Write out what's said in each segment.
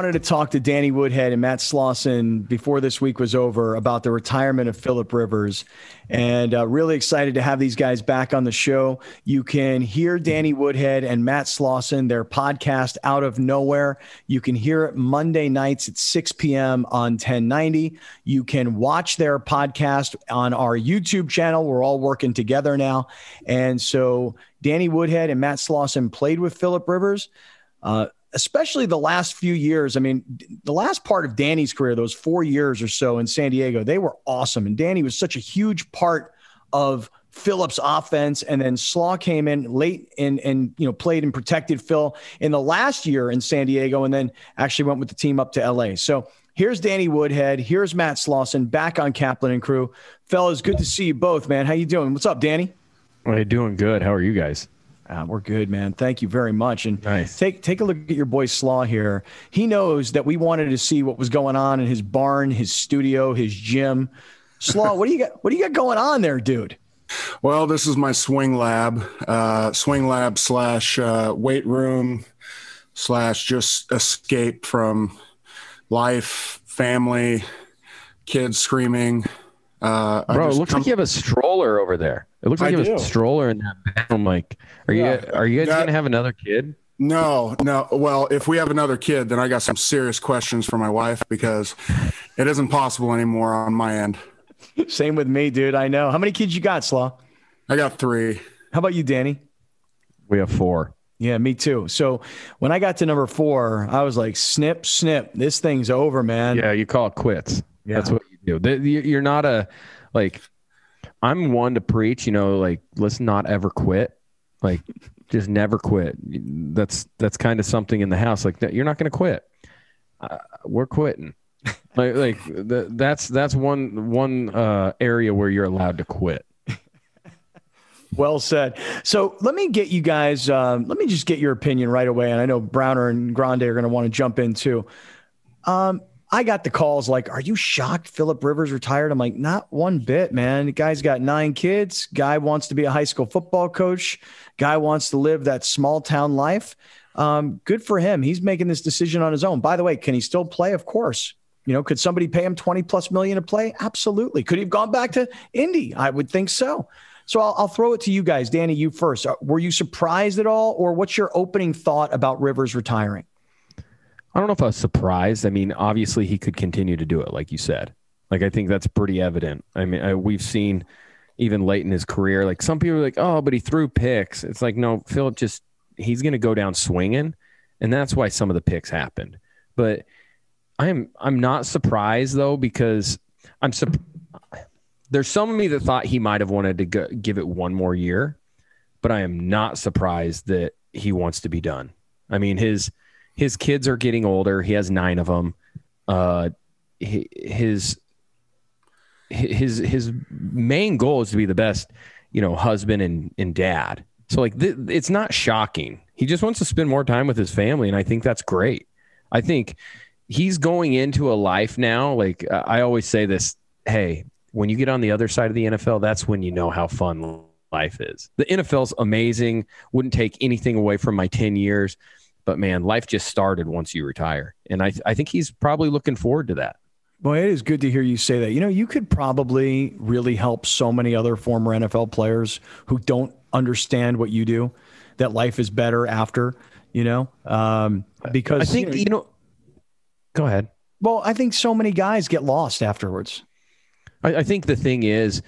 wanted to talk to Danny Woodhead and Matt Slauson before this week was over about the retirement of Philip Rivers. And uh, really excited to have these guys back on the show. You can hear Danny Woodhead and Matt Slauson, their podcast Out of Nowhere. You can hear it Monday nights at 6 p.m. on 1090. You can watch their podcast on our YouTube channel. We're all working together now. And so Danny Woodhead and Matt Slauson played with Philip Rivers. Uh, especially the last few years. I mean, the last part of Danny's career, those four years or so in San Diego, they were awesome. And Danny was such a huge part of Philip's offense. And then Slaw came in late and, and, you know, played and protected Phil in the last year in San Diego and then actually went with the team up to LA. So here's Danny Woodhead. Here's Matt Slauson back on Kaplan and crew. Fellas, good to see you both, man. How you doing? What's up, Danny? Hey, doing good. How are you guys? Uh, we're good, man. Thank you very much. And nice. take take a look at your boy Slaw here. He knows that we wanted to see what was going on in his barn, his studio, his gym. Slaw, what do you got? What do you got going on there, dude? Well, this is my swing lab, uh, swing lab slash uh, weight room slash just escape from life, family, kids screaming. Uh, Bro, it looks come- like you have a stroller over there. It looks like I you have do. a stroller in that bedroom. Like, are yeah. you are you guys that, gonna have another kid? No, no. Well, if we have another kid, then I got some serious questions for my wife because it isn't possible anymore on my end. Same with me, dude. I know. How many kids you got, Slaw? I got three. How about you, Danny? We have four. Yeah, me too. So when I got to number four, I was like, snip, snip. This thing's over, man. Yeah, you call it quits. Yeah. That's what you do. You're not a like I'm one to preach, you know, like let's not ever quit. Like just never quit. That's that's kind of something in the house. Like you're not going to quit. Uh, we're quitting. like like the, that's that's one one uh, area where you're allowed to quit. Well said. So let me get you guys. Um, let me just get your opinion right away. And I know Browner and Grande are going to want to jump in too. Um, I got the calls like, "Are you shocked Philip Rivers retired?" I'm like, "Not one bit, man. The guy's got nine kids. Guy wants to be a high school football coach. Guy wants to live that small town life. Um, good for him. He's making this decision on his own. By the way, can he still play? Of course. You know, could somebody pay him 20 plus million to play? Absolutely. Could he have gone back to Indy? I would think so. So I'll, I'll throw it to you guys. Danny, you first. Uh, were you surprised at all, or what's your opening thought about Rivers retiring? I don't know if I was surprised. I mean, obviously he could continue to do it, like you said. Like I think that's pretty evident. I mean, I, we've seen even late in his career, like some people are like, "Oh, but he threw picks." It's like, no, Philip just he's going to go down swinging, and that's why some of the picks happened. But I'm I'm not surprised though because I'm su- there's some of me that thought he might have wanted to go, give it one more year, but I am not surprised that he wants to be done. I mean, his his kids are getting older. He has nine of them. Uh, his his his main goal is to be the best, you know, husband and and dad. So like, th- it's not shocking. He just wants to spend more time with his family, and I think that's great. I think he's going into a life now. Like I always say this, hey, when you get on the other side of the NFL, that's when you know how fun life is. The NFL's amazing. Wouldn't take anything away from my 10 years. But man, life just started once you retire. And I, th- I think he's probably looking forward to that. Boy, it is good to hear you say that. You know, you could probably really help so many other former NFL players who don't understand what you do, that life is better after, you know, um, because I think, you know, go ahead. Well, I think so many guys get lost afterwards. I, I think the thing is,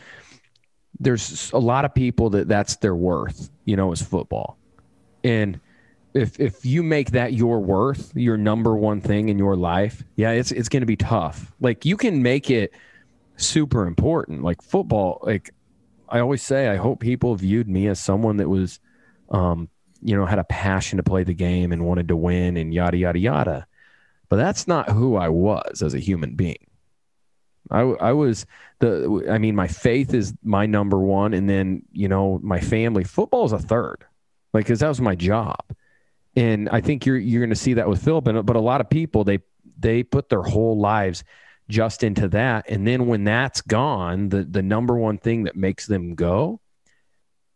there's a lot of people that that's their worth, you know, is football. And, if if you make that your worth, your number one thing in your life, yeah, it's it's going to be tough. Like you can make it super important. Like football, like I always say, I hope people viewed me as someone that was, um, you know, had a passion to play the game and wanted to win and yada yada yada. But that's not who I was as a human being. I, I was the I mean my faith is my number one and then you know my family football is a third like because that was my job and I think you're you're going to see that with Philip. And but a lot of people they they put their whole lives just into that, and then when that's gone, the the number one thing that makes them go,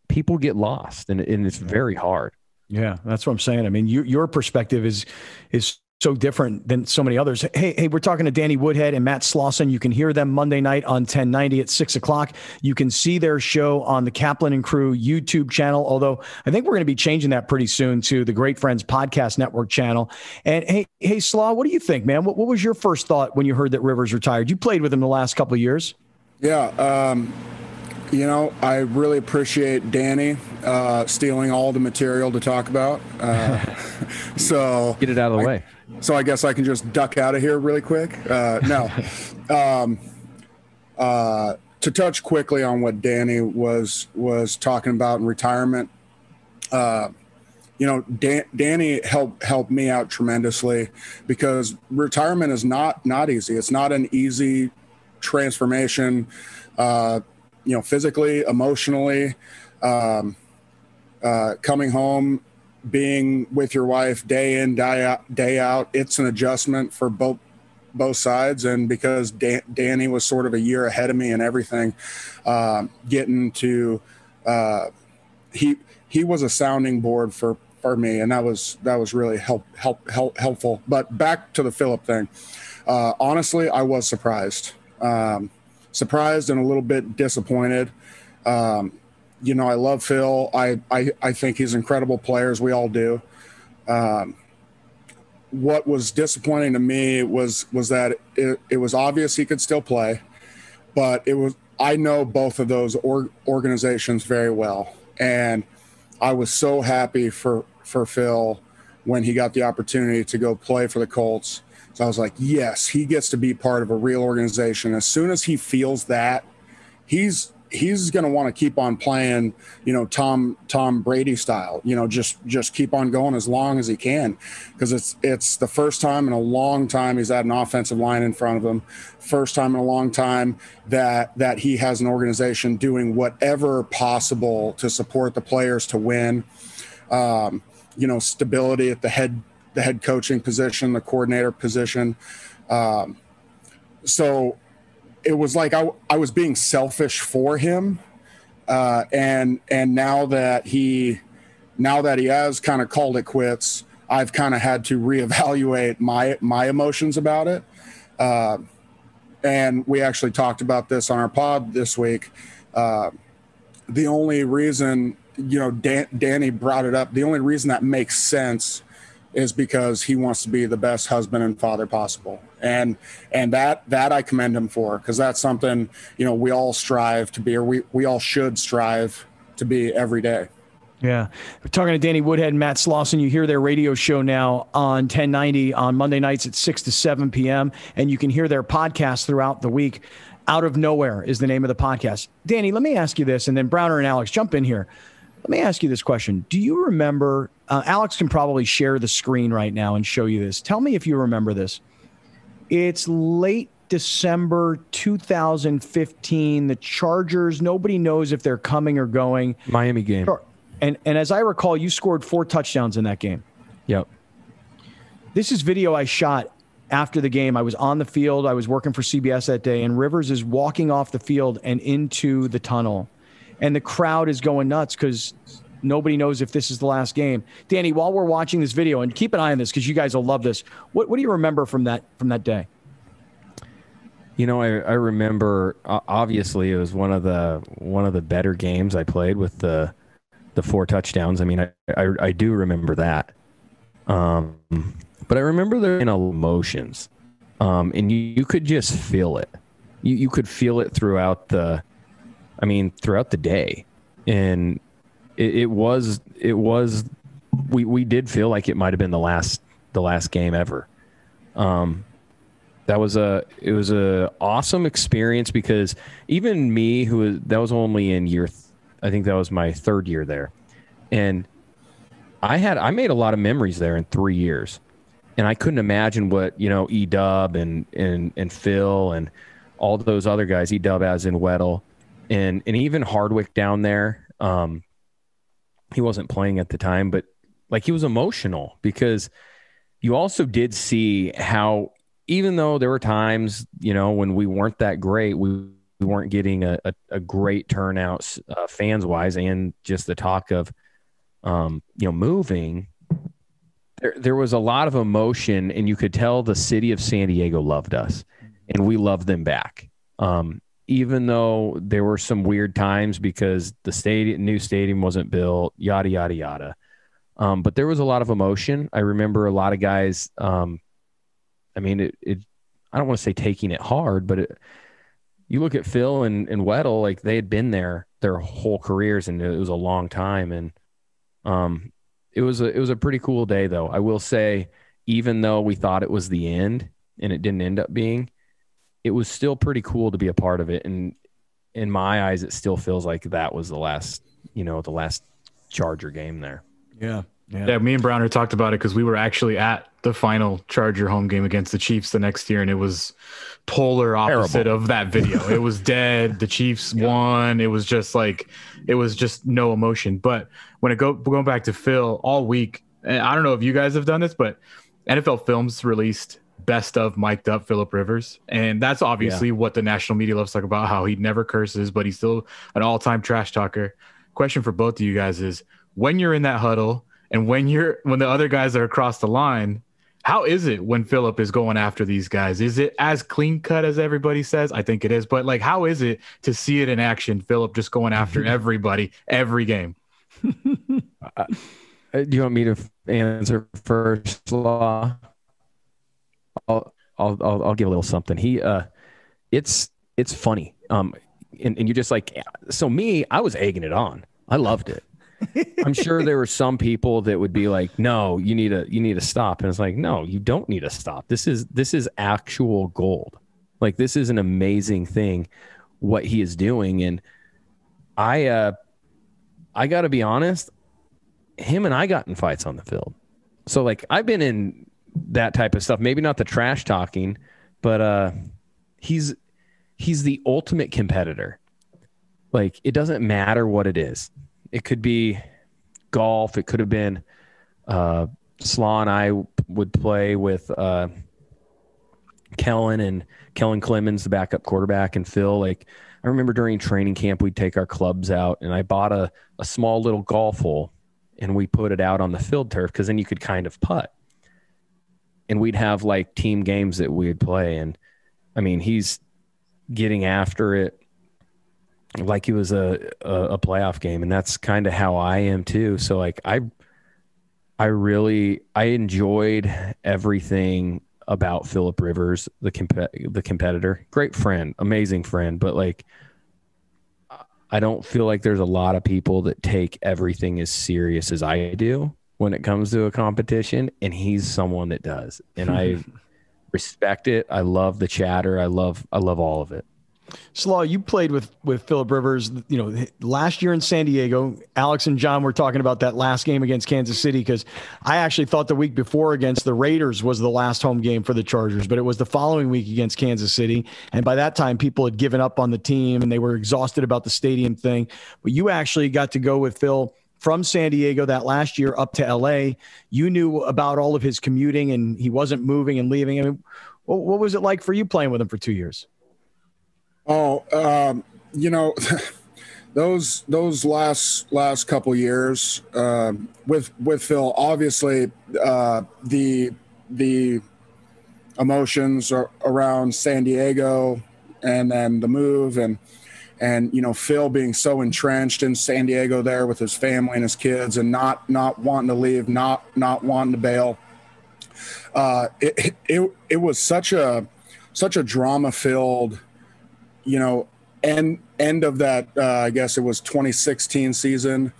people get lost, and and it's very hard. Yeah, that's what I'm saying. I mean, you, your perspective is is so different than so many others. Hey, hey, we're talking to Danny Woodhead and Matt Slauson. You can hear them Monday night on 1090 at six o'clock. You can see their show on the Kaplan and Crew YouTube channel. Although I think we're going to be changing that pretty soon to the Great Friends Podcast Network channel. And hey, hey, Slaw, what do you think, man? What, what was your first thought when you heard that Rivers retired? You played with him the last couple of years. Yeah, um, you know, I really appreciate Danny uh, stealing all the material to talk about. Uh, so get it out of the I, way. So I guess I can just duck out of here really quick. Uh, no. um, uh, to touch quickly on what Danny was was talking about in retirement, uh, you know, Dan, Danny helped helped me out tremendously because retirement is not not easy. It's not an easy transformation. You know, physically, emotionally, um, uh, coming home, being with your wife day in, day out, day out. It's an adjustment for both both sides. And because Dan, Danny was sort of a year ahead of me and everything, uh, getting to uh, he he was a sounding board for for me, and that was that was really help help help helpful. But back to the Philip thing. Uh, honestly, I was surprised. Um, surprised and a little bit disappointed. Um, you know, I love Phil. I, I, I think he's incredible player, as we all do. Um, what was disappointing to me was was that it, it was obvious he could still play, but it was I know both of those or, organizations very well, and I was so happy for for Phil when he got the opportunity to go play for the Colts so I was like, yes, he gets to be part of a real organization. As soon as he feels that, he's he's going to want to keep on playing, you know, Tom Tom Brady style. You know, just just keep on going as long as he can, because it's it's the first time in a long time he's had an offensive line in front of him. First time in a long time that that he has an organization doing whatever possible to support the players to win. Um, you know, stability at the head the head coaching position, the coordinator position. Um, so it was like I, I was being selfish for him. Uh, and and now that he now that he has kind of called it quits, I've kind of had to reevaluate my my emotions about it. Uh, and we actually talked about this on our pod this week. Uh, the only reason, you know, Dan, Danny brought it up. The only reason that makes sense is because he wants to be the best husband and father possible and and that that i commend him for because that's something you know we all strive to be or we, we all should strive to be every day yeah. We're talking to Danny Woodhead and Matt Slauson. You hear their radio show now on 1090 on Monday nights at 6 to 7 p.m. And you can hear their podcast throughout the week. Out of Nowhere is the name of the podcast. Danny, let me ask you this, and then Browner and Alex, jump in here. Let me ask you this question. Do you remember uh, Alex can probably share the screen right now and show you this. Tell me if you remember this. It's late December 2015. The Chargers, nobody knows if they're coming or going. Miami game. And, and as I recall, you scored four touchdowns in that game. Yep. This is video I shot after the game. I was on the field. I was working for CBS that day, and Rivers is walking off the field and into the tunnel. And the crowd is going nuts because Nobody knows if this is the last game. Danny, while we're watching this video, and keep an eye on this because you guys will love this. What, what do you remember from that from that day? You know, I, I remember obviously it was one of the one of the better games I played with the the four touchdowns. I mean, I I, I do remember that. Um, but I remember there in emotions, um, and you, you could just feel it. You you could feel it throughout the, I mean, throughout the day, and it, it was it was we we did feel like it might have been the last the last game ever. Um, that was a it was a awesome experience because even me who was that was only in year th- I think that was my third year there, and I had I made a lot of memories there in three years, and I couldn't imagine what you know E Dub and and and Phil and all those other guys E Dub as in Weddle and and even Hardwick down there. Um, he wasn't playing at the time, but like he was emotional because you also did see how even though there were times, you know, when we weren't that great, we, we weren't getting a, a, a great turnout uh, fans wise and just the talk of, um, you know, moving. there there was a lot of emotion, and you could tell the city of San Diego loved us, and we loved them back. Um, even though there were some weird times because the stadium, new stadium wasn't built, yada yada yada. Um, but there was a lot of emotion. I remember a lot of guys. Um, I mean, it, it. I don't want to say taking it hard, but it, you look at Phil and, and Weddle, like they had been there their whole careers, and it was a long time. And um, it was a it was a pretty cool day, though. I will say, even though we thought it was the end, and it didn't end up being, it was still pretty cool to be a part of it. And in my eyes, it still feels like that was the last, you know, the last Charger game there. Yeah. Yeah. yeah me and Browner talked about it because we were actually at the final Charger home game against the Chiefs the next year, and it was polar opposite Terrible. of that video. it was dead. The Chiefs yeah. won. It was just like it was just no emotion. But when it go going back to Phil all week, I don't know if you guys have done this, but NFL Films released best of mic'd up Philip Rivers. And that's obviously yeah. what the national media loves to talk about, how he never curses, but he's still an all time trash talker. Question for both of you guys is when you're in that huddle and when you're when the other guys are across the line, how is it when Philip is going after these guys? Is it as clean cut as everybody says? I think it is. But like how is it to see it in action, Philip just going after everybody every game? uh, do you want me to answer first, Slaw? I'll, I'll, I'll, I'll give a little something. He, uh, it's, it's funny. Um, and, and you're just like, so me, I was egging it on. I loved it. I'm sure there were some people that would be like, no, you need a, you need to stop. And it's like, no, you don't need to stop. This is, this is actual gold. Like this is an amazing thing, what he is doing. And I, uh, I got to be honest, him and I got in fights on the field. So like I've been in that type of stuff. Maybe not the trash talking, but uh, he's he's the ultimate competitor. Like it doesn't matter what it is. It could be golf. It could have been uh, Slaw and I would play with uh, Kellen and Kellen Clemens, the backup quarterback, and Phil. Like I remember during training camp, we'd take our clubs out, and I bought a a small little golf hole, and we put it out on the field turf because then you could kind of putt and we'd have like team games that we'd play and i mean he's getting after it like it was a a, a playoff game and that's kind of how i am too. So like i i really i enjoyed everything about philip rivers the comp- the competitor. Great friend amazing friend but like i don't feel like there's a lot of people that take everything as serious as i do when it comes to a competition, and he's someone that does, and I respect it. I love the chatter. I love I love all of it. Slaw, you played with with Philip Rivers, you know, last year in San Diego. Alex and John were talking about that last game against Kansas City because I actually thought the week before against the Raiders was the last home game for the Chargers, but it was the following week against Kansas City, and by that time people had given up on the team and they were exhausted about the stadium thing. But you actually got to go with Phil from San Diego that last year up to LA. You knew about all of his commuting and he wasn't moving and leaving. I mean, what, was it like for you playing with him for two years? Oh, um, you know, those those last last couple years uh, with with Phil, obviously uh, the the emotions around San Diego and then the move and and you know Phil being so entrenched in San Diego there with his family and his kids and not not wanting to leave, not not wanting to bail. Uh, it, it it was such a such a drama filled, you know, end end of that. Uh, I guess it was 2016 season,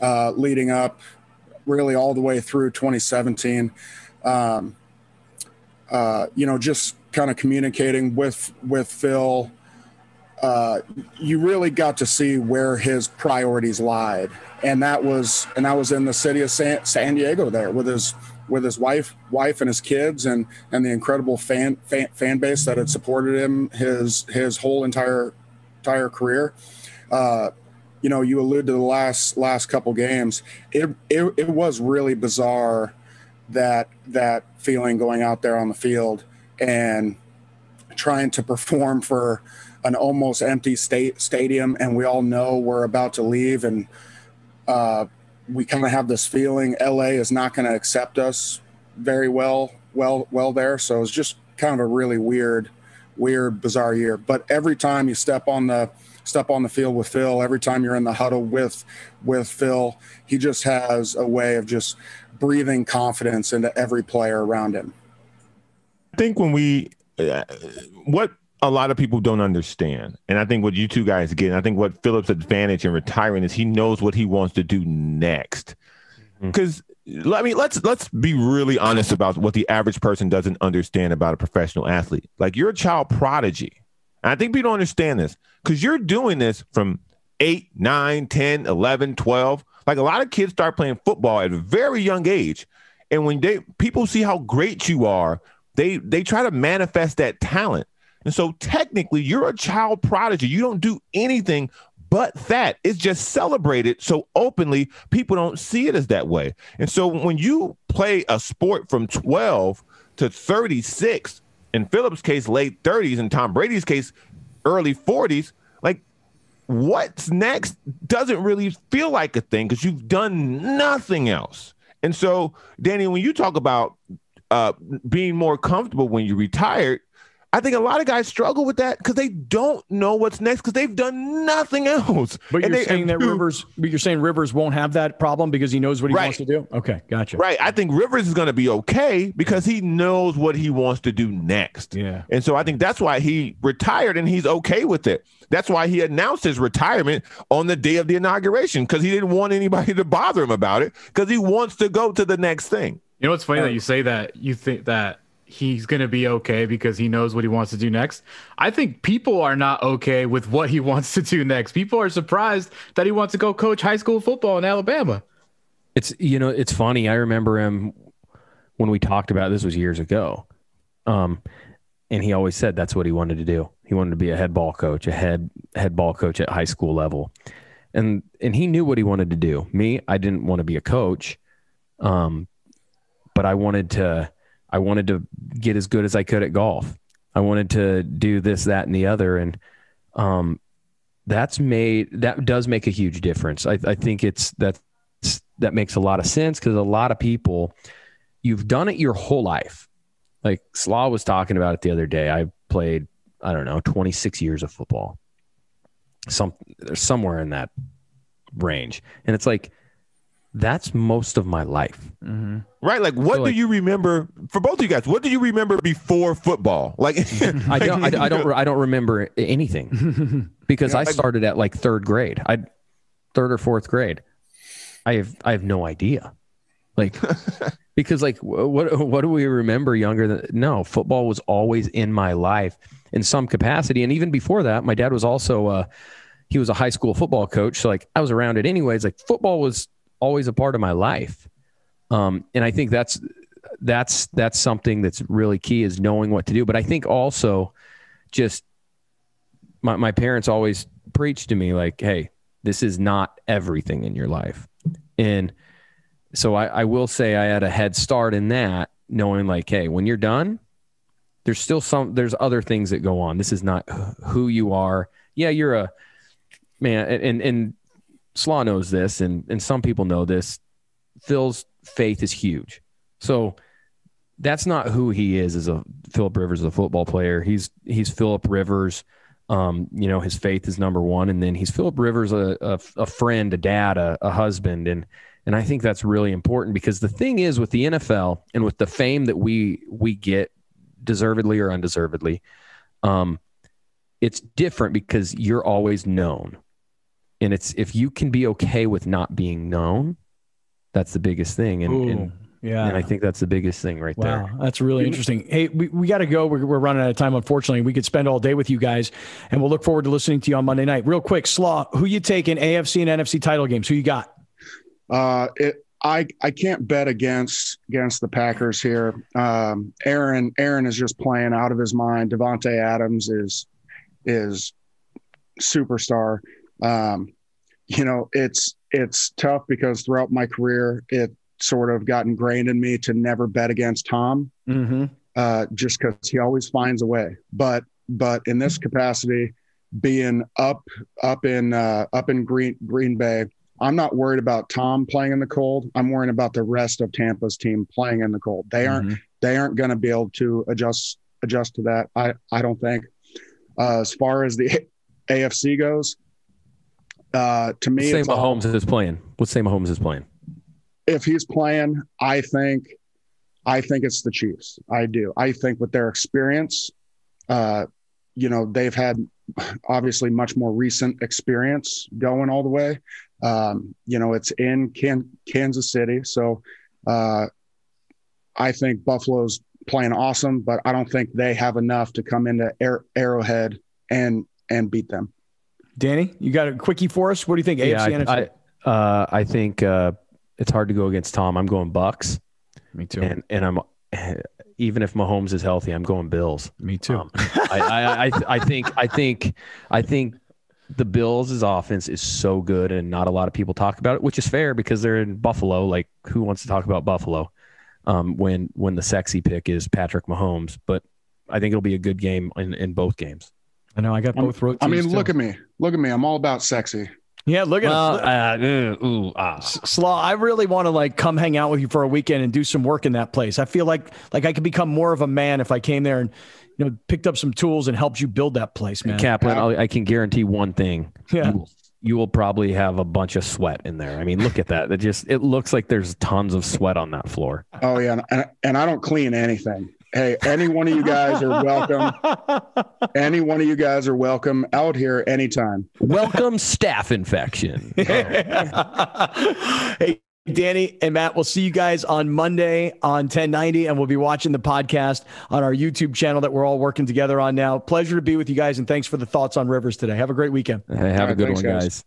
uh, leading up really all the way through 2017. Um, uh, you know, just kind of communicating with with Phil uh, you really got to see where his priorities lied, and that was and that was in the city of San, San Diego there with his with his wife wife and his kids and and the incredible fan fan, fan base that had supported him his his whole entire entire career. Uh, you know, you allude to the last last couple games. It, it it was really bizarre that that feeling going out there on the field and trying to perform for an almost empty state stadium, and we all know we're about to leave, and uh, we kind of have this feeling LA is not going to accept us very well, well, well there. So it's just kind of a really weird, weird, bizarre year. But every time you step on the step on the field with Phil, every time you're in the huddle with with Phil, he just has a way of just breathing confidence into every player around him. I think when we uh, what a lot of people don't understand, and I think what you two guys get, and I think what Philip's advantage in retiring is he knows what he wants to do next. Because mm-hmm. I mean, let's let's be really honest about what the average person doesn't understand about a professional athlete. Like you're a child prodigy. And I think people don't understand this because you're doing this from 8, 9, 10, 11, 12. Like a lot of kids start playing football at a very young age. And when they people see how great you are, they they try to manifest that talent. And so technically you're a child prodigy. You don't do anything but that. It's just celebrated so openly people don't see it as that way. And so when you play a sport from 12 to 36, in Philip's case, late 30s, in Tom Brady's case, early 40s, like what's next doesn't really feel like a thing because you've done nothing else. And so, Danny, when you talk about uh, being more comfortable when you retired, I think a lot of guys struggle with that because they don't know what's next because they've done nothing else. But you're they, saying that two, Rivers, but you're saying Rivers won't have that problem because he knows what he right. wants to do. Okay, gotcha. Right. I think Rivers is going to be okay because he knows what he wants to do next. Yeah. And so I think that's why he retired and he's okay with it. That's why he announced his retirement on the day of the inauguration because he didn't want anybody to bother him about it because he wants to go to the next thing. You know what's funny uh, that you say that you think that he's going to be okay because he knows what he wants to do next. I think people are not okay with what he wants to do next. People are surprised that he wants to go coach high school football in Alabama. It's you know, it's funny. I remember him when we talked about this was years ago. Um and he always said that's what he wanted to do. He wanted to be a head ball coach, a head head ball coach at high school level. And and he knew what he wanted to do. Me, I didn't want to be a coach. Um but I wanted to I wanted to get as good as I could at golf. I wanted to do this, that, and the other. And um, that's made that does make a huge difference. I, I think it's that that makes a lot of sense because a lot of people you've done it your whole life. Like Slaw was talking about it the other day. I played, I don't know, 26 years of football. Some somewhere in that range. And it's like that's most of my life. Mm-hmm. Right? Like, what so like, do you remember for both of you guys? What do you remember before football? Like, I don't, I, I, don't, I don't remember anything because yeah, I started at like third grade. I third or fourth grade. I have, I have no idea. Like, because like, what, what do we remember younger than? No, football was always in my life in some capacity, and even before that, my dad was also, uh, he was a high school football coach. So like, I was around it anyways. Like, football was always a part of my life. Um, and I think that's that's that's something that's really key is knowing what to do. But I think also just my, my parents always preached to me like, hey, this is not everything in your life. And so I, I will say I had a head start in that, knowing like, hey, when you're done, there's still some there's other things that go on. This is not who you are. Yeah, you're a man, and and Slaw knows this, and and some people know this. Phil's faith is huge, so that's not who he is as a Philip Rivers as a football player. He's he's Philip Rivers. Um, you know, his faith is number one, and then he's Philip Rivers, a, a, a friend, a dad, a, a husband, and and I think that's really important because the thing is with the NFL and with the fame that we we get, deservedly or undeservedly, um, it's different because you're always known and it's if you can be okay with not being known that's the biggest thing. And, Ooh, and yeah. and i think that's the biggest thing right wow, there that's really interesting. Hey we, we got to go. We're, we're running out of time unfortunately. We could spend all day with you guys and we'll look forward to listening to you on monday night. Real quick slaw who you take in afc and nfc title games? Who you got? Uh it I, I can't bet against against the Packers here. Um, Aaron Aaron is just playing out of his mind. Davante Adams is is superstar. Um, you know, it's it's tough because throughout my career, it sort of got ingrained in me to never bet against Tom, mm-hmm. uh, just because he always finds a way. But but in this capacity, being up up in uh, up in Green Green Bay, I'm not worried about Tom playing in the cold. I'm worrying about the rest of Tampa's team playing in the cold. They aren't mm-hmm. they aren't going to be able to adjust adjust to that. I I don't think. Uh, as far as the AFC goes, uh, to me, say Mahomes all, is playing. Let's say Mahomes is playing. If he's playing, I think, I think it's the Chiefs. I do. I think with their experience, uh, you know, they've had obviously much more recent experience going all the way. Um, you know, it's in Can- Kansas City, so uh, I think Buffalo's playing awesome, but I don't think they have enough to come into Air- Arrowhead and and beat them. Danny, you got a quickie for us? What do you think? Yeah, AFC, I, I, uh, I think uh, it's hard to go against Tom. I'm going Bucks. Me too. And and I'm even if Mahomes is healthy, I'm going Bills. Me too. Um, I, I, I, I think I think I think the Bills' offense is so good, and not a lot of people talk about it, which is fair because they're in Buffalo. Like, who wants to talk about Buffalo um, when when the sexy pick is Patrick Mahomes? But I think it'll be a good game in, in both games. I know I got both road. I mean, look at me, look at me. I'm all about sexy. Yeah, look at well, uh, uh, ooh, ah. Slaw. I really want to like come hang out with you for a weekend and do some work in that place. I feel like like I could become more of a man if I came there and you know picked up some tools and helped you build that place, man. Kaplan, i i can guarantee one thing. Yeah. You will, you will probably have a bunch of sweat in there. I mean, look at that. It just it looks like there's tons of sweat on that floor. Oh yeah, and, and I don't clean anything hey, any one of you guys are welcome. any one of you guys are welcome out here anytime. Welcome, staff infection. hey, Danny and Matt, we'll see you guys on Monday on 1090, and we'll be watching the podcast on our YouTube channel that we're all working together on now. Pleasure to be with you guys, and thanks for the thoughts on Rivers today. Have a great weekend. Hey, have right, a good thanks, one, guys. guys.